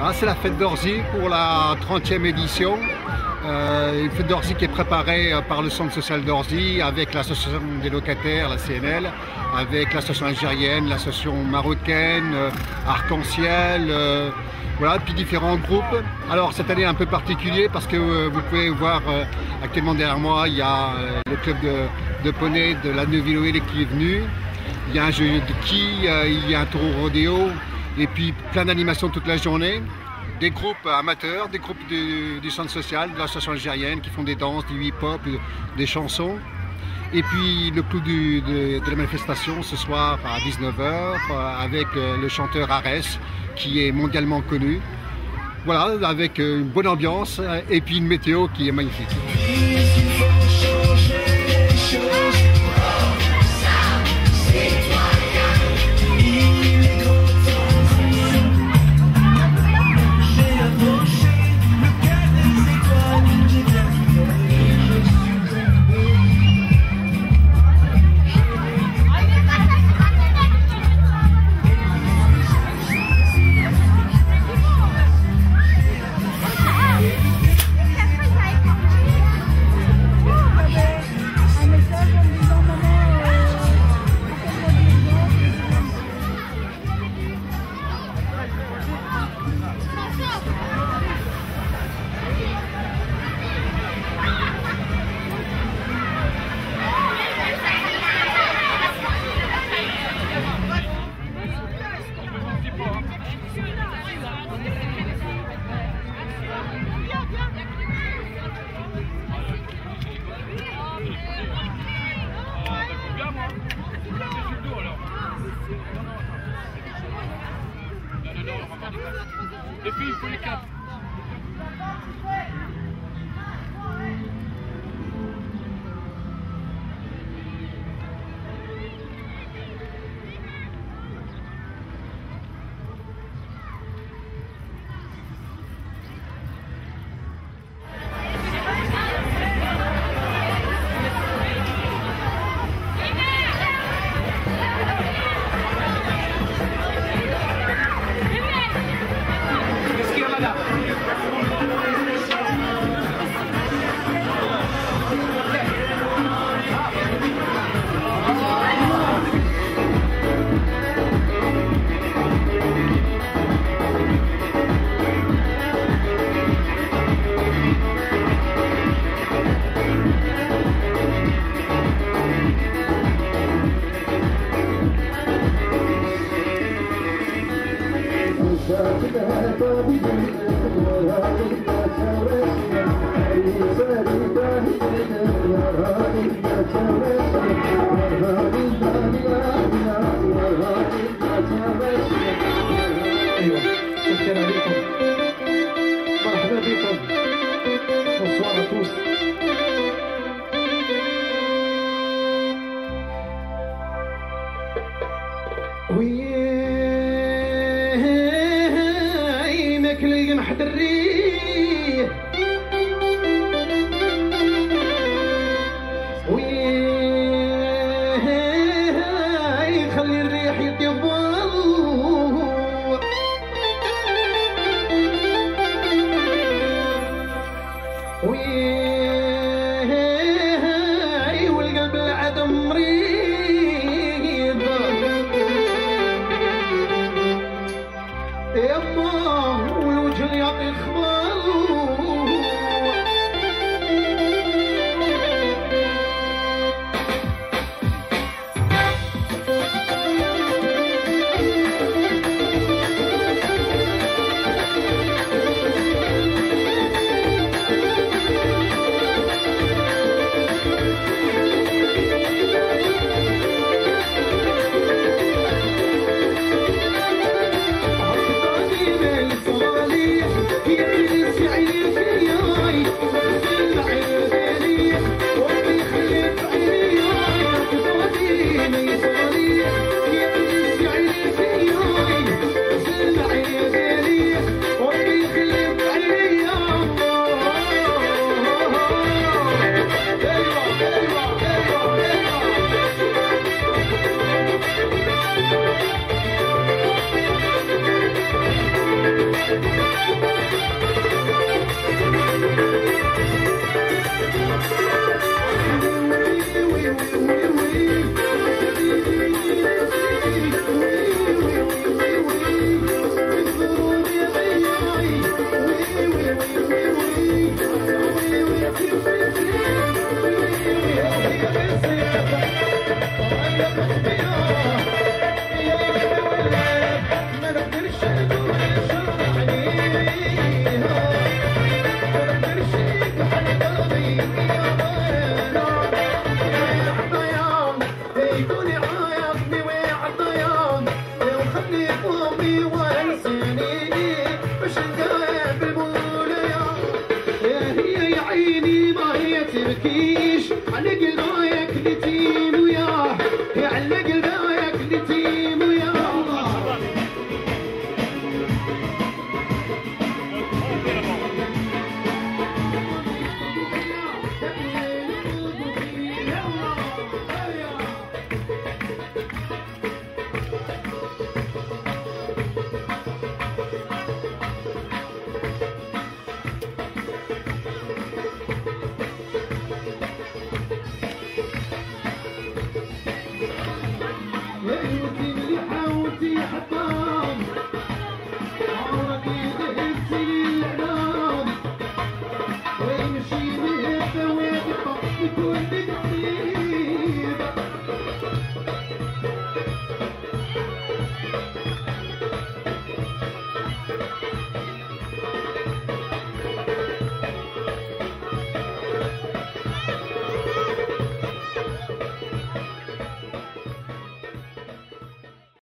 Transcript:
Voilà, c'est la fête d'Orsay pour la 30e édition. Euh, une fête d'Orsay qui est préparée euh, par le Centre social d'Orsay avec l'association des locataires, la CNL, avec l'association algérienne, l'association marocaine, euh, Arc-en-Ciel, voilà, puis différents groupes. Alors cette année un peu particulier parce que vous pouvez voir actuellement derrière moi, il y a le club de, poney de la Neuville qui est venu. Il y a un jeu de qui, il y a un taureau rodéo et puis plein d'animations toute la journée. Des groupes amateurs, des groupes du, centre social, de l'association algérienne qui font des danses, du hip-hop, des chansons. Et puis le clou de, la manifestation ce soir à 19h avec euh, le chanteur Arès qui est mondialement connu. Voilà, avec euh, une bonne ambiance euh, et puis une météo qui est magnifique. Les filles, il faut les quatre. We. محدريه ويه خلي الريح يطيب Música ¡Alegría!